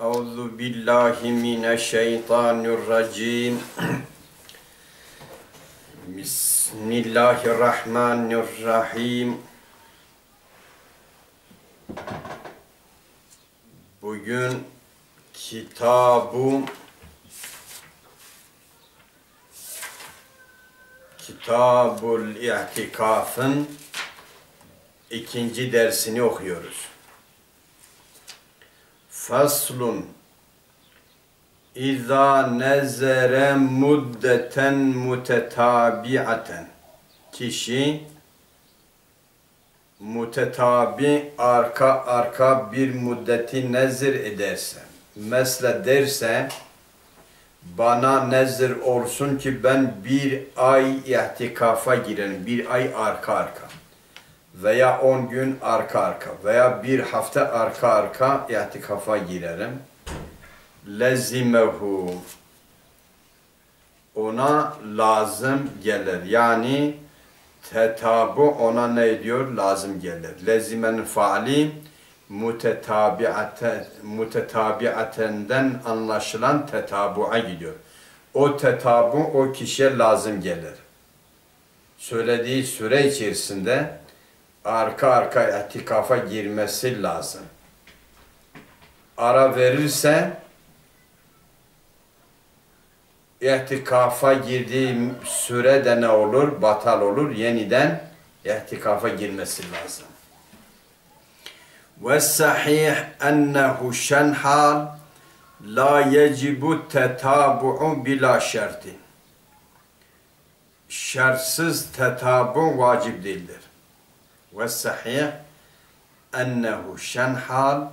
أعوذ بالله من الشيطان الرجيم بسم الله الرحمن الرحيم Bugün kitabı Kitabul İ'tikaf'ın ikinci dersini okuyoruz. Faslun. İza nezere muddeten mutetabiaten. Kişi mutetabi arka arka bir müddeti nezir ederse, mesle derse, bana nezir olsun ki ben bir ay ihtikafa girerim, bir ay arka arka veya on gün arka arka veya bir hafta arka arka ihtikafa girerim. Lezimehu ona lazım gelir. Yani tetabu ona ne diyor? Lazım gelir. Lezimenin faali mutetabiate, mutetabiatenden anlaşılan tetabu'a gidiyor. O tetabu o kişiye lazım gelir. Söylediği süre içerisinde arka arka itikafa girmesi lazım. Ara verirse ihtikafa girdiği sürede ne olur? Batal olur. Yeniden ihtikafa girmesi lazım. Ve sahih ennehu şenhal la yecibu tetabu'u bila şertin. Şertsiz tetabu vacip değildir. Sahih ennehu şenhal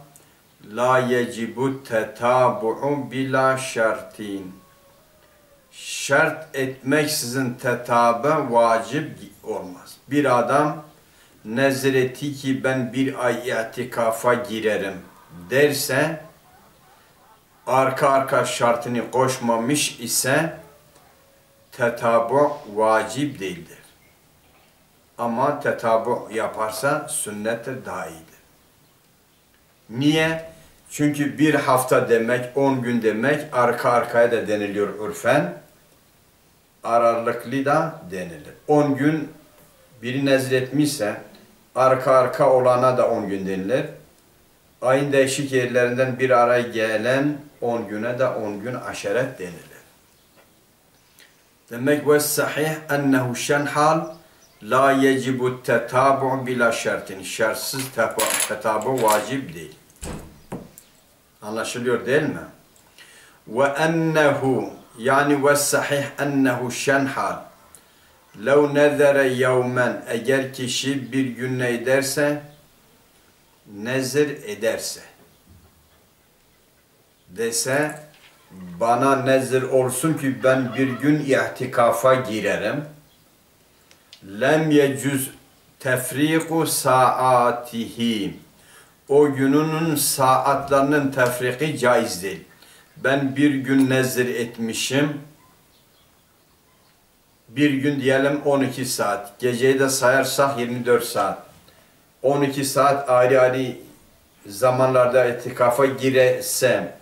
la yecibu tetabu'u bila şertin şart etmeksizin tetabe vacip olmaz. Bir adam nezreti ki ben bir ay itikafa girerim derse arka arka şartını koşmamış ise tetabu vacip değildir. Ama tetabu yaparsa sünnettir daha iyidir. Niye? Çünkü bir hafta demek, on gün demek arka arkaya da deniliyor urfen. Aralıklı da denilir. On gün biri nezletmişse arka arka olana da on gün denilir. Ayın değişik yerlerinden bir araya gelen on güne de on gün aşeret denilir. Demek ve sahih ennehu şenhal la yecibu tetabu bila şertin. Şertsiz tetabu vacip değil. Anlaşılıyor değil mi? Ve ennehu yani ve sahih ennehu şenhal lev nezere yevmen eğer kişi bir gün ne ederse nezir ederse dese bana nezir olsun ki ben bir gün ihtikafa girerim lem yecüz tefriku saatihi o gününün saatlerinin tefriki caiz değil. Ben bir gün nezir etmişim. Bir gün diyelim 12 saat. Geceyi de sayarsak 24 saat. 12 saat ayrı ayrı zamanlarda itikafa girersem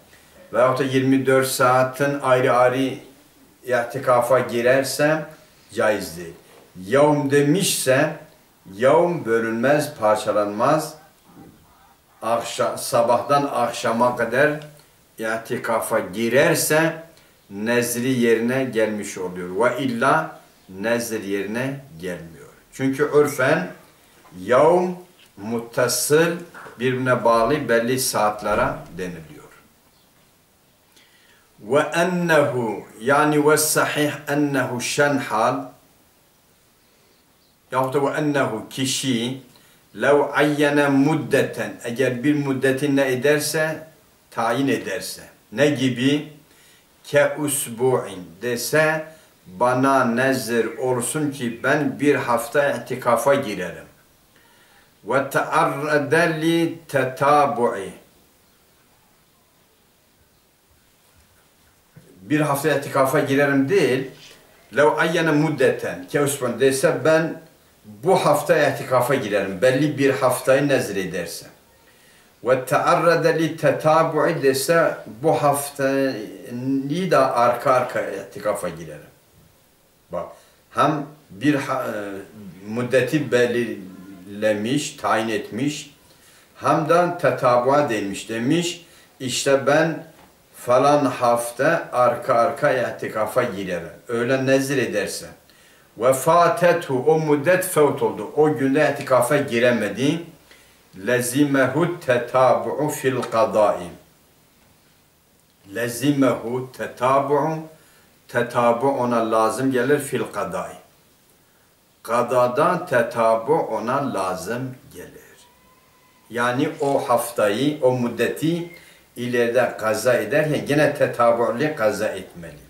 veyahut da 24 saatin ayrı ayrı itikafa girersem caiz değil. Yavm demişse yavm bölünmez, parçalanmaz akşam, sabahtan akşama kadar itikafa girerse nezri yerine gelmiş oluyor. Ve illa nezir yerine gelmiyor. Çünkü örfen yavm muttasıl birbirine bağlı belli saatlere deniliyor. Ve ennehu yani ve sahih ennehu şenhal yahut da ennehu kişi lev ayyene muddeten. Eğer bir müddeti ne ederse tayin ederse. Ne gibi? Ke usbu'in dese bana nezir olsun ki ben bir hafta itikafa girerim. Ve taarrade li tetabu'i. Bir hafta itikafa girerim değil. Lev ayyene muddeten. Ke usbu'in dese ben bu hafta itikafa girerim. Belli bir haftayı nezir edersem. Ve tearrade li tetabu'i dese bu haftayı da arka arka itikafa girerim. Bak hem bir e, müddeti belirlemiş, tayin etmiş hem de tetabu'a denmiş demiş işte ben falan hafta arka arka itikafa girerim. Öyle nezir ederse. Ve fatetu o müddet fevt oldu. O günde itikafa giremedi. Lezimehu tetabu'u fil kadai. Lezimehu tetabu'u tetabu ona lazım gelir fil kadai. Kadada tetabu ona lazım gelir. Yani o haftayı, o müddeti ileride kaza ederken gene tetabu'li kaza etmeli.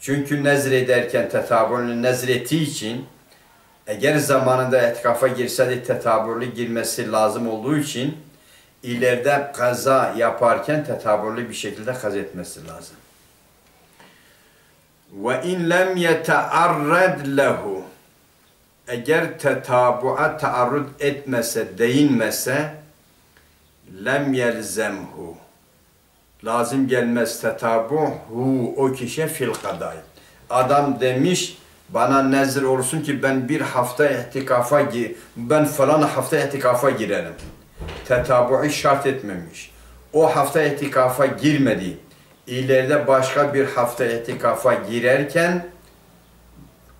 Çünkü nezr ederken tetabu'lu nezr ettiği için eğer zamanında etikafa girse de tetabu'lu girmesi lazım olduğu için ileride kaza yaparken tetabu'lu bir şekilde kaza etmesi lazım. Ve in lem yetearred lehu eğer tetabu'a taarrud etmese, değinmese lem yelzemhu lazım gelmez tetabuhu o kişi fil kadai. Adam demiş bana nezir olsun ki ben bir hafta itikafa gi ben falan hafta itikafa girerim. Tetabu'u şart etmemiş. O hafta itikafa girmedi. İleride başka bir hafta itikafa girerken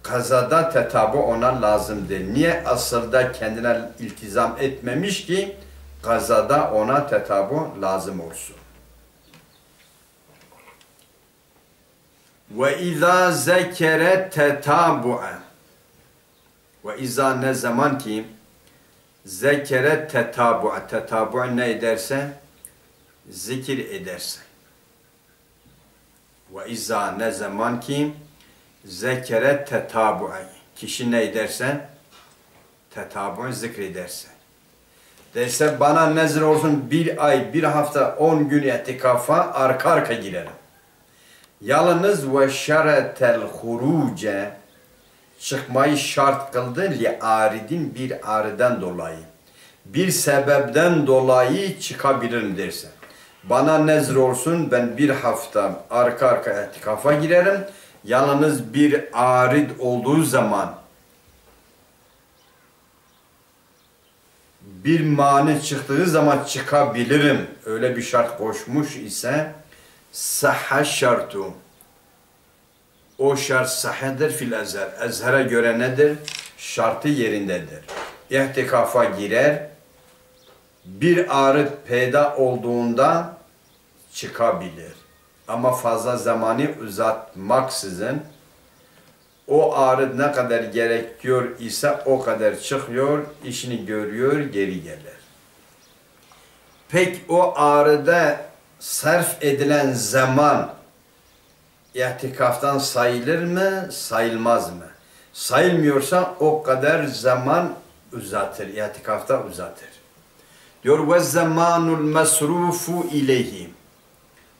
kazada tetabu ona lazımdır. Niye? Asılda kendine iltizam etmemiş ki kazada ona tetabu lazım olsun. Ve izâ zekere tetabu'a. Ve izâ ne zaman ki zekere tetabu'a. Tetabu'a ne ederse zikir ederse. Ve izâ ne zaman ki zekere tetabu'a. Kişi ne ederse tetabu'u zikrederse derse bana nezir olsun bir ay, bir hafta, on gün itikafa arka arka girerim. Yalnız ve şeretel huruce çıkmayı şart kıldı li aridin bir ariden dolayı. Bir sebepten dolayı çıkabilirim derse. Bana nezir olsun ben bir hafta arka arka itikafa girerim. Yalnız bir arid olduğu zaman bir mani çıktığı zaman çıkabilirim. Öyle bir şart koşmuş ise sahha şartu. O şart sahhedir fil ezher. Ezher'e göre nedir? Şartı yerindedir. İhtikafa girer. Bir ağrı peyda olduğunda çıkabilir. Ama fazla zamanı uzatmaksızın o ağrı ne kadar gerekiyor ise o kadar çıkıyor, işini görüyor, geri gelir. Peki o ağrıda sarf edilen zaman itikaftan sayılır mı, sayılmaz mı? Sayılmıyorsa o kadar zaman uzatır, itikafta uzatır. Diyor ve zamanul mesrufu ileyhi.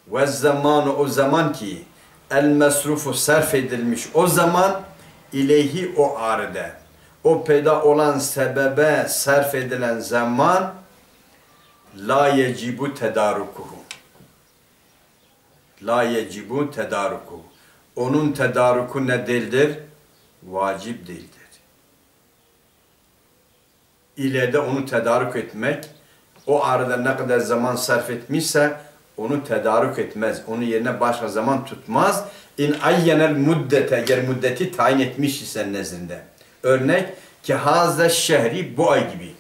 Ve zamanı o zaman ki el mesrufu sarf edilmiş o zaman ileyhi o arde. O peyda olan sebebe sarf edilen zaman la yecibu tedarukuhu. La yecibu tedarukuhu. Onun tedaruku ne değildir? Vacip değildir. İleride onu tedaruk etmek, o arada ne kadar zaman sarf etmişse onu tedaruk etmez. Onun yerine başka zaman tutmaz. İn ayyenel müddete, eğer müddeti tayin etmiş ise nezdinde. Örnek ki hazde şehri bu ay gibi.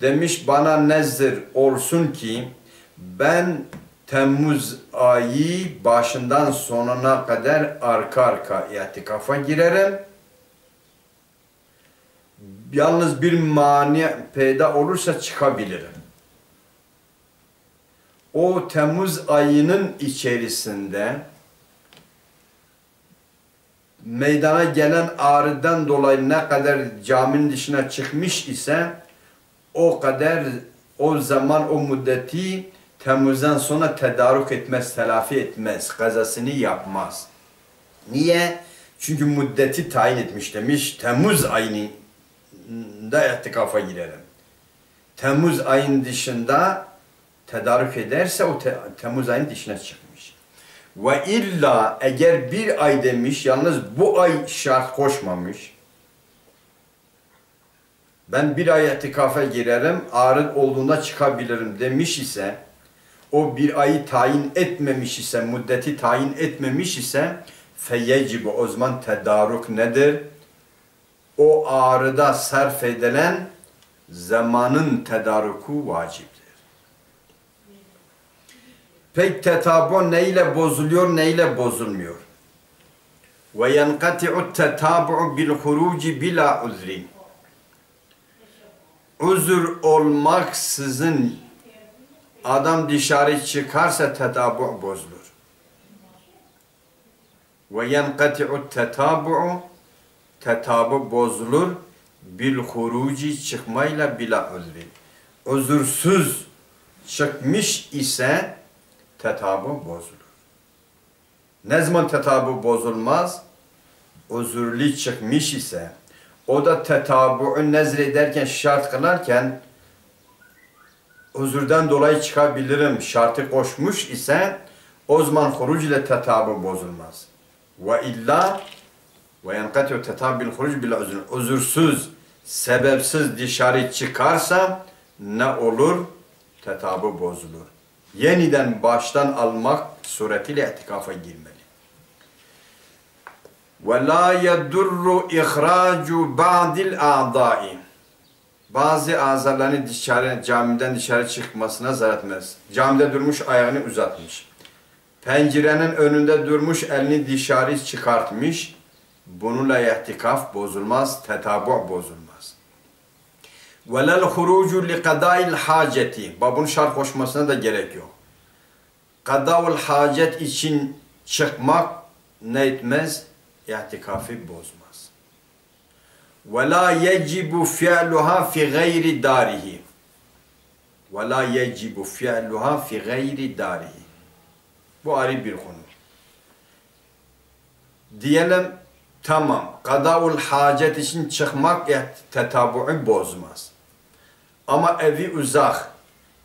Demiş bana nezir olsun ki ben Temmuz ayı başından sonuna kadar arka arka itikafa girerim. Yalnız bir mani peyda olursa çıkabilirim. O Temmuz ayının içerisinde meydana gelen ağrıdan dolayı ne kadar caminin dışına çıkmış ise o kadar o zaman o müddeti Temmuz'dan sonra tedaruk etmez, telafi etmez, kazasını yapmaz. Niye? Çünkü müddeti tayin etmiş demiş. Temmuz ayında itikafa girerim. Temmuz ayın dışında tedarik ederse o te- Temmuz ayının dışına çıkmış. Ve illa eğer bir ay demiş yalnız bu ay şart koşmamış. Ben bir ay itikafa girerim, ağrı olduğunda çıkabilirim demiş ise o bir ayı tayin etmemiş ise, müddeti tayin etmemiş ise feyecibu o zaman tedaruk nedir? O ağrıda sarf edilen zamanın tedaruku vaciptir. Pek tetabu neyle bozuluyor, neyle bozulmuyor? Ve yenkati'u tetabu bil huruci bila uzrin. Uzur olmaksızın adam dışarı çıkarsa tetabu bozulur. Ve yenkati'u tetabu tetabu bozulur bil huruci çıkmayla bila uzrin. Uzursuz çıkmış ise tetabu bozulur. Ne zaman tetabu bozulmaz? Uzurli çıkmış ise o da tetabu'u nezr ederken şart kılarken özürden dolayı çıkabilirim şartı koşmuş ise o zaman huruc ile tetabı bozulmaz. Ve illa ve yenkatü tetab bil huruc bil özür. Özürsüz, sebepsiz dışarı çıkarsa ne olur? Tetabı bozulur. Yeniden baştan almak suretiyle etikafa girmeli. Ve la yedurru ihracu ba'dil a'dai. Bazı azaların dışarı, camiden dışarı çıkmasına zarar etmez. Camide durmuş, ayağını uzatmış. Pencerenin önünde durmuş, elini dışarı çıkartmış. Bununla ihtikaf bozulmaz, tetabu bozulmaz. وَلَا الْخُرُوجُ لِقَدَاءِ الْحَاجَةِ Babun şart koşmasına da gerek yok. Kadavul hacet için çıkmak ne etmez? İhtikafı bozmaz. ve la yecibu fi'luha fi gayri darihi. Ve la yecibu fi'luha fi gayri darihi. Bu ayrı bir konu. Diyelim tamam kadaul hacet için çıkmak tetabu'u bozmaz. Ama evi uzak,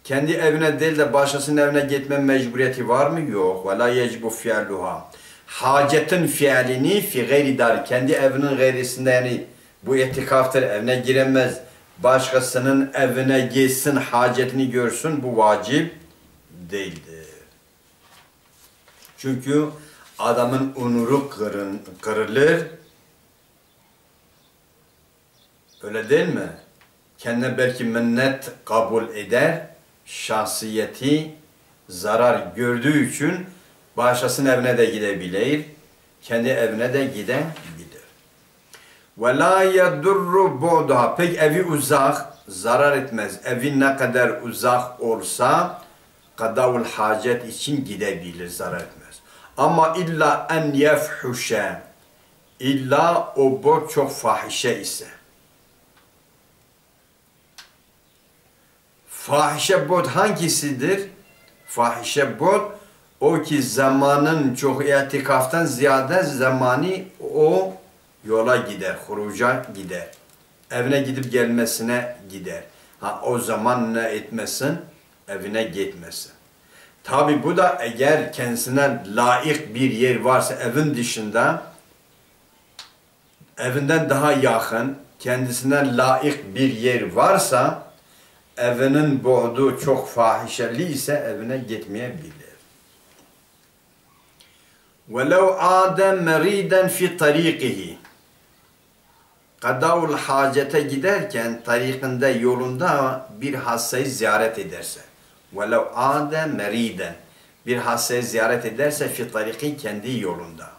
kendi evine değil de başkasının evine gitme mecburiyeti var mı? Yok. Ve la yecbu fi'luha. Hacetin fiilini fi gayri dar. Kendi evinin gayrisinde yani bu itikaftır. Evine giremez. Başkasının evine gitsin, hacetini görsün. Bu vacip değildir. Çünkü adamın onuru kırın, kırılır. Öyle değil mi? Kendine belki minnet kabul eder. Şahsiyeti zarar gördüğü için başkasının evine de gidebilir. Kendi evine de gidebilir. Ve la yedurru bu'daha. Pek evi uzak zarar etmez. Evi ne kadar uzak olsa kadavul hacet için gidebilir, zarar etmez. Ama illa en yefhuşe illa o bu çok fahişe ise fahişe bod hangisidir? Fahişe bod o ki zamanın çok itikaftan ziyade zamanı o yola gider, huruca gider. Evine gidip gelmesine gider. Ha o zaman ne etmesin? Evine gitmesin. Tabi bu da eğer kendisine layık bir yer varsa evin dışında evinden daha yakın kendisine layık bir yer varsa evinin buğdu çok fahişeli ise evine gitmeyebilir. وَلَوْ عَادَ مَرِيدًا فِي طَرِيقِهِ kadavul hacete giderken tarikinde yolunda bir hastayı ziyaret ederse velev ade meriden bir hastayı ziyaret ederse fi tariki kendi yolunda.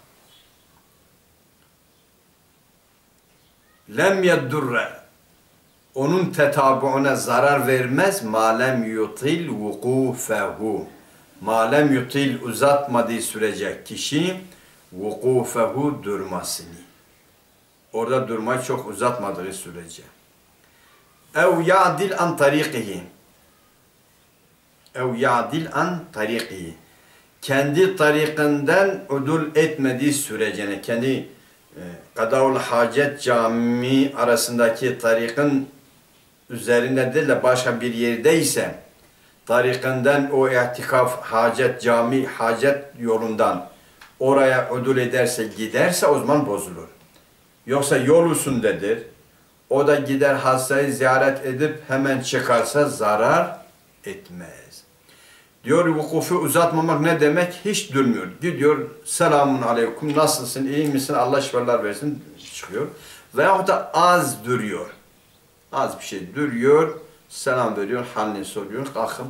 Lem yeddurre onun tetabuuna zarar vermez malem yutil vukufehu malem yutil uzatmadığı sürece kişi vukufehu durmasını orada durmayı çok uzatmadığı sürece. Ev ya'dil an tarikihi ev ya'dil an tarikihi kendi tarikinden udul etmediği sürece kendi e, Kadavul Hacet Camii arasındaki tarikin üzerinde değil de başka bir yerdeyse tarikinden o itikaf, hacet, cami, hacet yolundan oraya ödül ederse, giderse o zaman bozulur. Yoksa yol üstündedir. O da gider hastayı ziyaret edip hemen çıkarsa zarar etmez. Diyor vukufu uzatmamak ne demek? Hiç durmuyor. Gidiyor selamun aleyküm nasılsın iyi misin Allah şifalar versin çıkıyor. Veyahut da az duruyor. Az bir şey duruyor. Selam veriyor, halini soruyor, kalkıp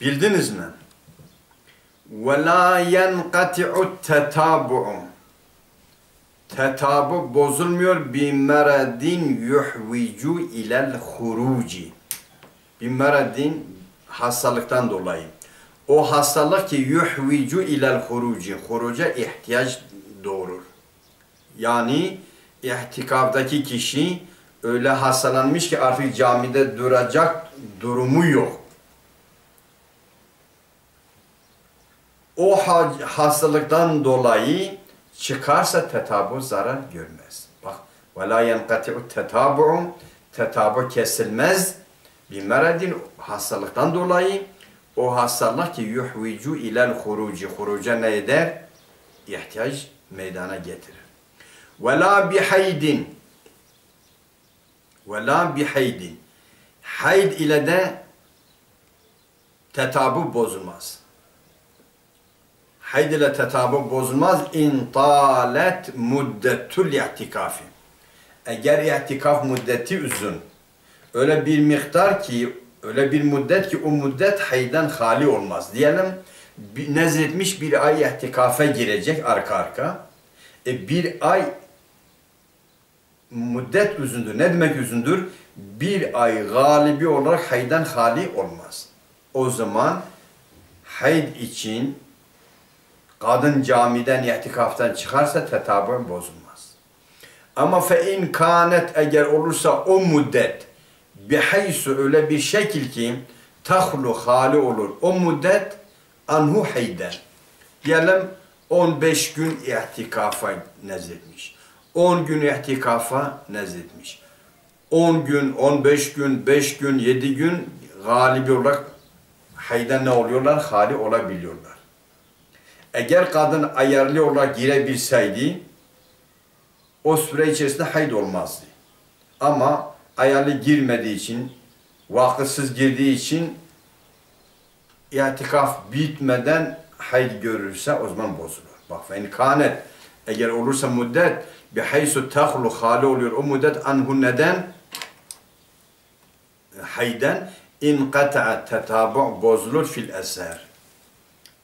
Bildiniz mi? وَلَا يَنْقَطِعُ التَّتَابُعُ Tetabu bozulmuyor bi meredin yuhvicu ilel huruci. Bir meredin hastalıktan dolayı. O hastalık ki yuhvicu ilel huruci. Huruca ihtiyaç doğurur. Yani ihtikafdaki kişi öyle hastalanmış ki artık camide duracak durumu yok. O hastalıktan dolayı çıkarsa tetabu zarar görmez. Bak la yenqati'u tetabu'u tetabu kesilmez bir meredin hastalıktan dolayı o hastalık ki yuhvicu ilel huruci huruca ne eder? İhtiyaç meydana getirir. Bihaydin ve la bihaydin hayd ile de tetabu bozulmaz hayd ile tetabu bozulmaz. İn talet muddetul i'tikafi. Eğer i'tikaf müddeti uzun, öyle bir miktar ki, öyle bir müddet ki o müddet haydan hali olmaz. Diyelim nezretmiş bir ay i'tikafa girecek arka arka. E bir ay müddet uzundur. Ne demek uzundur? Bir ay galibi olarak haydan hali olmaz. O zaman hayd için kadın camiden itikaftan çıkarsa tetabu bozulmaz. Ama fe in kanet eğer olursa o müddet bihaysu öyle bir şekil ki tahlu hali olur. O müddet anhu hayden. Diyelim 15 gün itikafa nezletmiş. 10 gün itikafa nezletmiş. 10 gün, 15 gün, 5 gün, 7 gün galibi olarak hayden ne oluyorlar? Hali olabiliyorlar. Eğer kadın ayarlı olarak girebilseydi o süre içerisinde hayd olmazdı. Ama ayarlı girmediği için, vakitsiz girdiği için itikaf bitmeden hayd görürse o zaman bozulur. Bak fe kanet eğer olursa müddet bir haysu tahlu hali oluyor. O müddet anhu neden? Hayden in qata'a tetabu bozulur fil eser.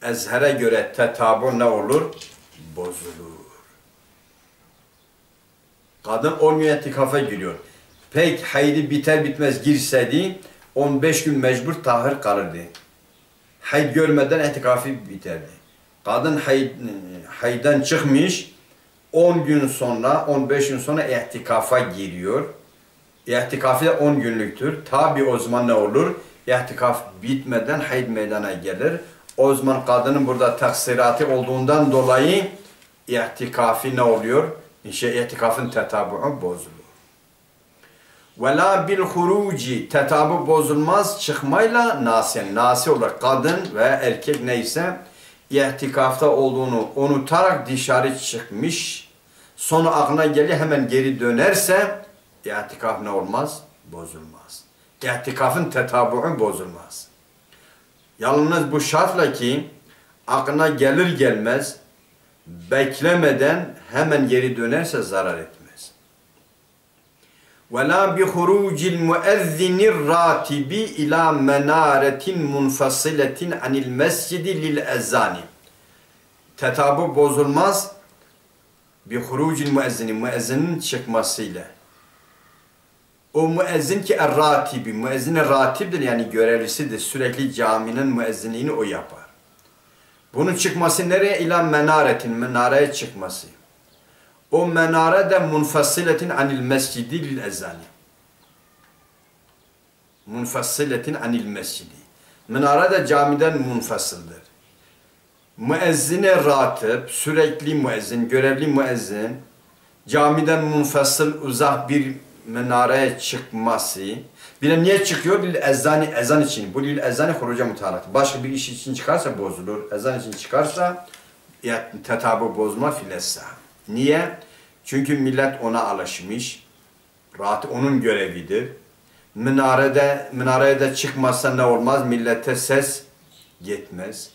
Ezher'e göre tetabu ne olur? Bozulur. Kadın 10 gün etikafa giriyor. Pek haydi biter bitmez girseydi 15 gün mecbur tahir kalırdı. Hayd görmeden etikafı biterdi. Kadın hayd, haydan çıkmış 10 gün sonra 15 gün sonra ihtikafa giriyor. İhtikafı da 10 günlüktür. Tabi o zaman ne olur? İhtikaf bitmeden hayd meydana gelir o zaman kadının burada taksiratı olduğundan dolayı itikafi ne oluyor? İşte itikafın tetabu'u bozulur. Ve la bil huruci tetabu bozulmaz çıkmayla nasi. Nasi olarak kadın ve erkek neyse itikafta olduğunu unutarak dışarı çıkmış sonra aklına geliyor hemen geri dönerse itikaf ne olmaz? Bozulmaz. İtikafın tetabu'u bozulmaz. Yalnız bu şartla ki aklına gelir gelmez beklemeden hemen geri dönerse zarar etmez. وَلَا بِخُرُوجِ الْمُؤَذِّنِ الرَّاتِبِ اِلَى مَنَارَةٍ مُنْفَصِلَةٍ عَنِ الْمَسْجِدِ لِلْاَذَّانِ Tetabı bozulmaz. Bir hurucil müezzini, müezzinin çıkmasıyla. O müezzin ki er-ratibi, müezzin ratibdir yani görevlisidir. Sürekli caminin müezzinliğini o yapar. Bunun çıkması nereye? İla menaretin, menareye çıkması. O menare de munfasiletin anil mescidi lil ezani. Munfasiletin anil mescidi. Menare de camiden munfasıldır. müezzine ratip, sürekli müezzin, görevli müezzin, camiden munfasıl uzak bir minareye çıkması, bir de niye çıkıyor? Bir ezani, ezan için. Bu lil ezani huruca mutalak. Başka bir iş için çıkarsa bozulur. Ezan için çıkarsa ya, tetabu bozma filessa. Niye? Çünkü millet ona alışmış. Rahat onun görevidir. Minarede, minareye de çıkmazsa ne olmaz? Millete ses gitmez.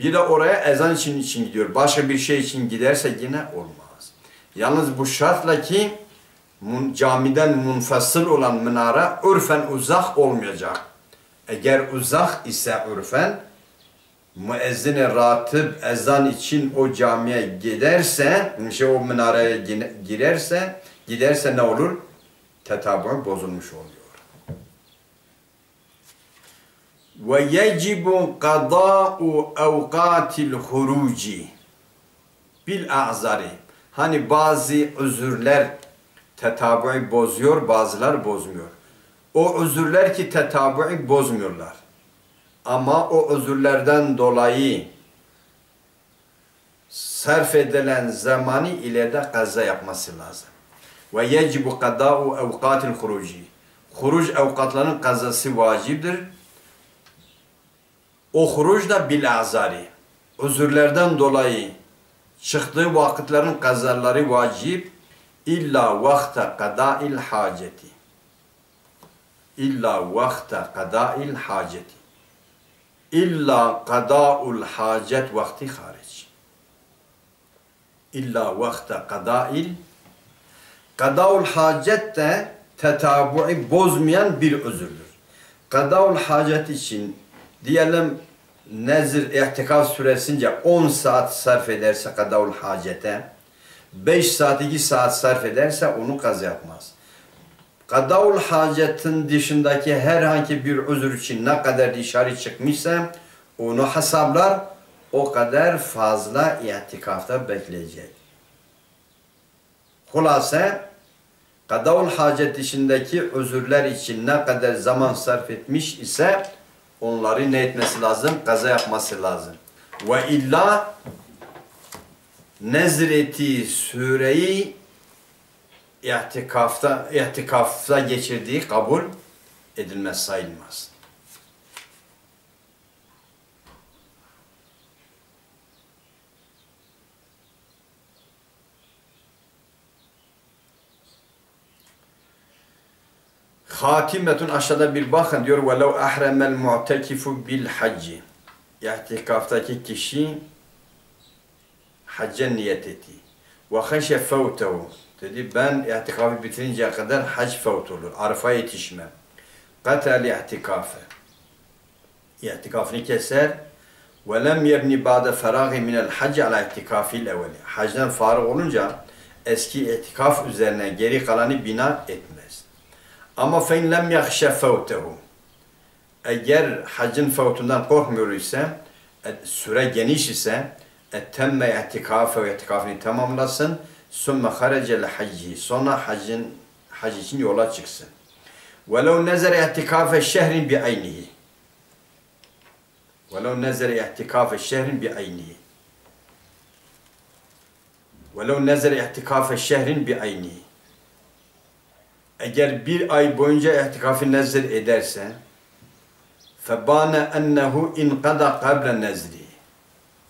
Bir de oraya ezan için için gidiyor. Başka bir şey için giderse yine olmaz. Yalnız bu şartla ki camiden munfasıl olan minare ürfen uzak olmayacak. Eğer uzak ise ürfen müezzin-i ezan için o camiye giderse, şey o minareye girerse, giderse ne olur? Tetabu bozulmuş oluyor. Ve yecibu qada'u evkatil huruci bil a'zari. Hani bazı özürler tetabu'yu bozuyor, bazılar bozmuyor. O özürler ki tetabu'yu bozmuyorlar. Ama o özürlerden dolayı sarf edilen zamanı ile de kaza yapması lazım. Ve yecibu kada'u evkatil huruci. Huruc evkatlarının kazası vacibdir. O huruc da bil azari. Özürlerden dolayı çıktığı vakitlerin kazaları vacip illa vakta kada'il haceti. İlla vakta kada'il haceti. İlla kada'ul hacet vakti hariç. İlla vakta kada'il Kada'ul hacet de tetabu'i bozmayan bir özürdür. Kada'ul hacet için diyelim nezir ihtikaf süresince 10 saat sarf ederse kadavul hacete 5 saat 2 saat sarf ederse onu kaz yapmaz. Kadavul hacetin dışındaki herhangi bir özür için ne kadar dışarı çıkmışsa onu hesaplar o kadar fazla itikafta bekleyecek. Hulasa kadavul hacet dışındaki özürler için ne kadar zaman sarf etmiş ise onları ne etmesi lazım? Kaza yapması lazım. Ve illa nezreti süreyi itikafta, itikafta geçirdiği kabul edilmez sayılmaz. Hatimetun aşağıda bir bakın diyor ahremel mu'tekifu bil hacci. İhtikaftaki kişi hacca niyet etti. Ve haşe fevtehu. Dedi ben itikafı bitirinceye kadar hac fevt olur. Arfa yetişmem. Katel ihtikafe. İhtikafını keser. Ve lem yebni ba'de feragi minel hac ala ihtikafil evveli. Hacdan farık olunca eski itikaf üzerine geri kalanı bina etmez. Ama fein lem yahşe fevtehu. Eğer hacın fevtundan korkmuyor ise, süre geniş ise, etemme etikafı ve etikafını tamamlasın. Sümme harecel hacci. Sonra hacin, hac için yola çıksın. Velev nezere etikafe şehrin bi aynihi. Velev nezere etikafe şehrin bi aynihi. Velev nezere etikafe şehrin bi aynihi. Eğer bir ay boyunca ihtikafi nezir ederse febane ennehu inqada qabla nezri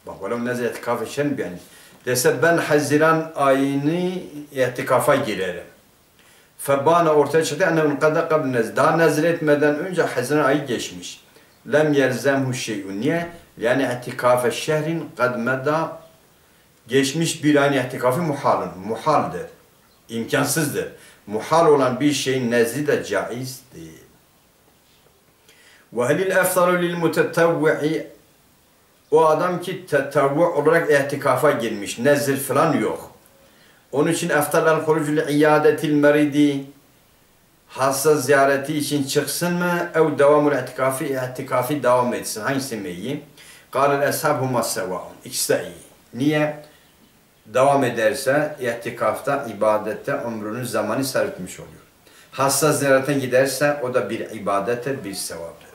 Bak velev nezir ihtikafı şen yani. Dese ben Haziran ayını ihtikafa girerim. فَبَانَ ortaya çıktı اَنَّهُ اِنْقَدَى قَبْلَ nezri. Daha nezir etmeden önce Haziran ayı geçmiş. Lem yerzemhu şey'un. Niye? Yani ihtikafe şehrin kad meda geçmiş bir ayın ihtikafı muhalın. Muhaldır. İmkansızdır muhal olan bir şeyin nezli de caiz değil. Ve helil eftaru lil mutetevvi'i o adam ki tetevvu olarak ihtikafa girmiş. Nezir falan yok. Onun için eftalel hurucul iadetil meridi hasta ziyareti için çıksın mı? Ev devamul itikafi, itikafi devam etsin. Hangisi mi iyi? Kâlel eshab huma sevâun. İkisi de iyi. Niye? devam ederse ihtikafta, ibadette ömrünün zamanı sarf oluyor. Hasta ziyarete giderse o da bir ibadettir, bir sevaptır.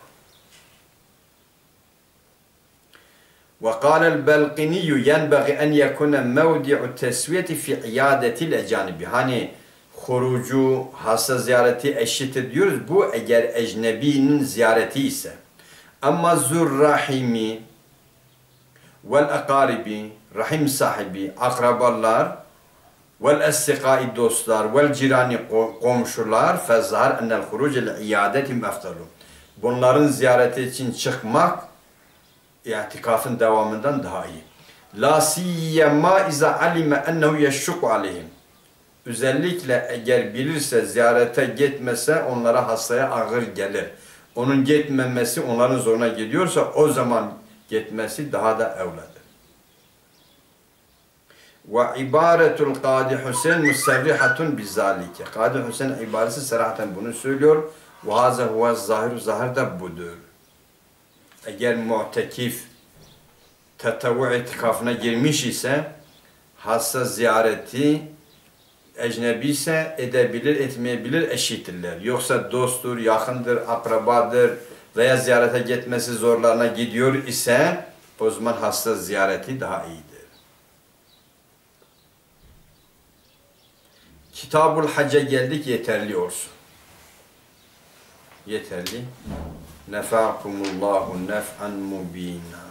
وقال البلقيني ينبغي أن يكون موضع التسوية في عيادة الأجانب hani hurucu, hasta ziyareti eşittir diyoruz. Bu eğer ecnebinin ziyareti ise. Ama zurrahimi vel akaribi, rahim sahibi, akrabalar vel estikai dostlar vel cirani komşular fezhar enel huruc el iadeti meftalu. Bunların ziyareti için çıkmak itikafın devamından daha iyi. La siyyema iza alime ennehu yeşşuku aleyhim. Özellikle eğer bilirse ziyarete gitmese onlara hastaya ağır gelir. Onun gitmemesi onların zoruna gidiyorsa o zaman gitmesi daha da evladır. Ve ibaretul Kadi Hüseyin musarrihatun bizalike. Kadi Hüseyin ibaresi serahaten bunu söylüyor. Ve haza huve zahir, zahir da budur. Eğer mu'tekif tetavvu itikafına girmiş ise hasta ziyareti ecnebi ise edebilir, etmeyebilir, eşittirler. Yoksa dosttur, yakındır, akrabadır veya ziyarete gitmesi zorlarına gidiyor ise o zaman hasta ziyareti daha iyidir. Kitabul Hac'a geldik yeterli olsun. Yeterli. نفعكم الله نفعا مبينا.